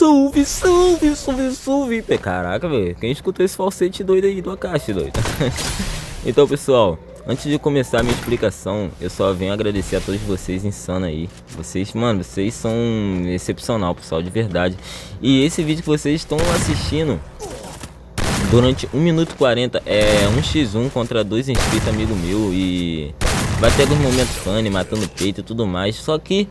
Suve, suve, suve, suve. Caraca, velho. Quem escutou esse falsete doido aí do Akashi, doido? então, pessoal, antes de começar a minha explicação, eu só venho agradecer a todos vocês insano aí. Vocês, mano, vocês são excepcional, pessoal, de verdade. E esse vídeo que vocês estão assistindo durante 1 minuto 40 é um x1 contra dois inscritos amigo meu e vai ter alguns momentos funny, matando peito e tudo mais. Só que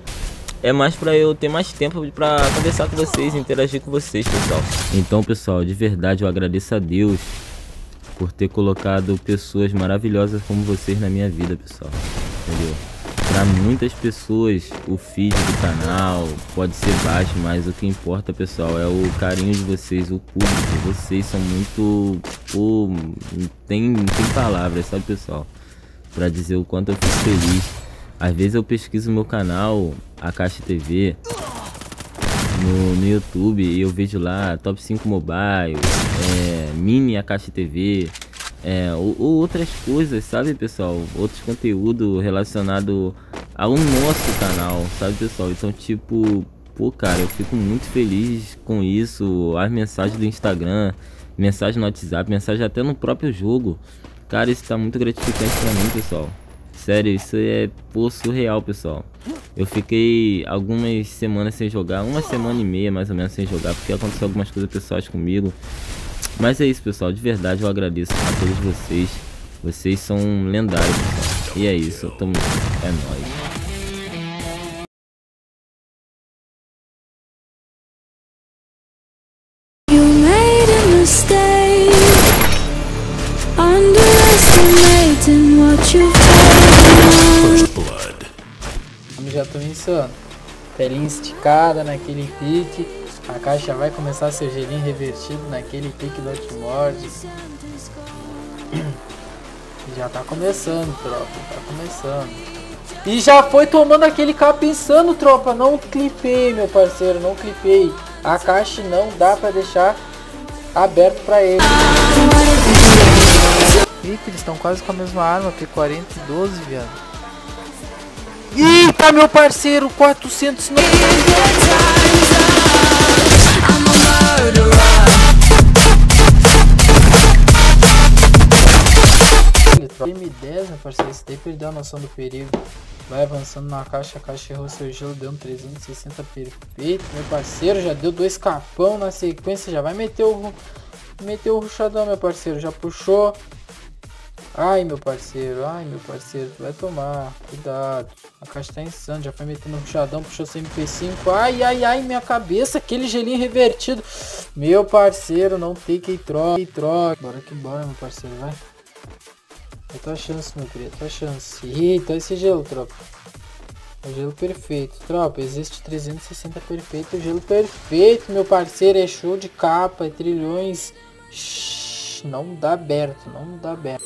é mais para eu ter mais tempo para conversar com vocês, interagir com vocês, pessoal. Então, pessoal, de verdade eu agradeço a Deus por ter colocado pessoas maravilhosas como vocês na minha vida, pessoal. Entendeu? Para muitas pessoas, o feed do canal pode ser baixo, mas o que importa, pessoal, é o carinho de vocês, o público. Vocês são muito. Pô, tem, tem palavras, sabe, pessoal? Para dizer o quanto eu fico feliz. Às vezes eu pesquiso meu canal, a Caixa TV, no, no YouTube e eu vejo lá Top 5 Mobile, é, Mini a Caixa TV, é, ou, ou, outras coisas, sabe pessoal? Outros conteúdo relacionado ao nosso canal, sabe pessoal? Então tipo, pô cara, eu fico muito feliz com isso, as mensagens do Instagram, mensagem no WhatsApp, mensagem até no próprio jogo. Cara, isso tá muito gratificante pra mim, pessoal. Sério, isso é pô, surreal, pessoal. Eu fiquei algumas semanas sem jogar, uma semana e meia mais ou menos sem jogar, porque aconteceu algumas coisas pessoais comigo. Mas é isso, pessoal. De verdade, eu agradeço a todos vocês. Vocês são lendários, pessoal. E é isso, tamo junto. É nóis. Mistake Underestimating what you've. Já tô insano. Pelinha esticada naquele pique. A caixa vai começar seu gelinho revertido naquele pique do Outmord. Já tá começando, tropa. Tá começando. E já foi tomando aquele capa insano, tropa. Não clipei, meu parceiro. Não clipei. A caixa não dá pra deixar aberto pra ele. Eita, eles estão quase com a mesma arma. P40 e 12, viado. Eita, meu parceiro. 400 M10, meu parceiro, daí perdeu a noção do perigo. Vai avançando na caixa, a caixa errou seu gelo, deu um 360 perfeito. Meu parceiro já deu dois capão na sequência, já vai meter o, meter o ruxadão, meu parceiro. Já puxou, Ai, meu parceiro, ai, meu parceiro, vai tomar. Cuidado. A caixa tá insano, já foi metendo um ruxadão, puxou seu MP5. Ai, ai, ai, minha cabeça, aquele gelinho revertido. Meu parceiro, não tem que troca, troca. Bora que bora, meu parceiro, vai. É tua chance, meu querido, tua chance. Eita, esse gelo, tropa. O gelo perfeito. Tropa, existe 360 perfeito, o gelo perfeito, meu parceiro. É show de capa, é trilhões. Shhh não dá aberto, não dá aberto.